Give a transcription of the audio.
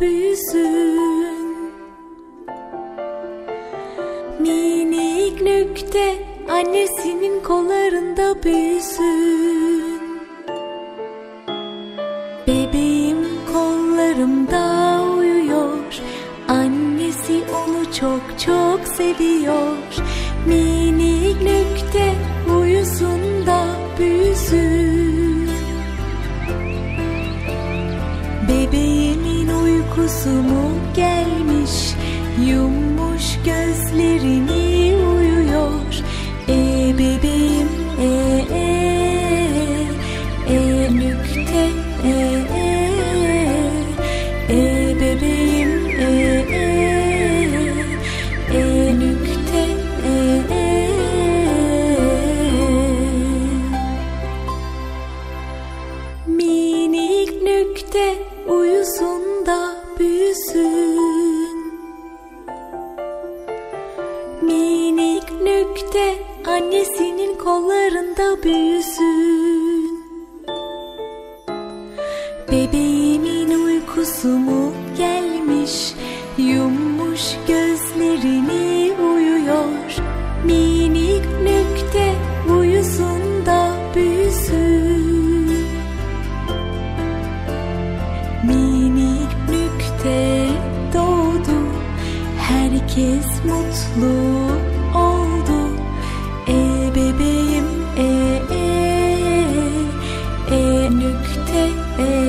büyüsün Minik nükte annesinin kollarında büyüsün Bebeğim kollarımda uyuyor Annesi onu çok çok seviyor. Minik nükte uyusun da büyüsün. Uykusu gelmiş Yummuş gözlerini uyuyor. E bebeğim e e e nükte e e e bebeğim e e e nükte e e. Minik nükte büyüsün Minik nükte annesinin kollarında büyüsün. Bebeğimin uykusu mu gelmiş? Yummuş herkes mutlu oldu. E bebeğim e e e nükte e.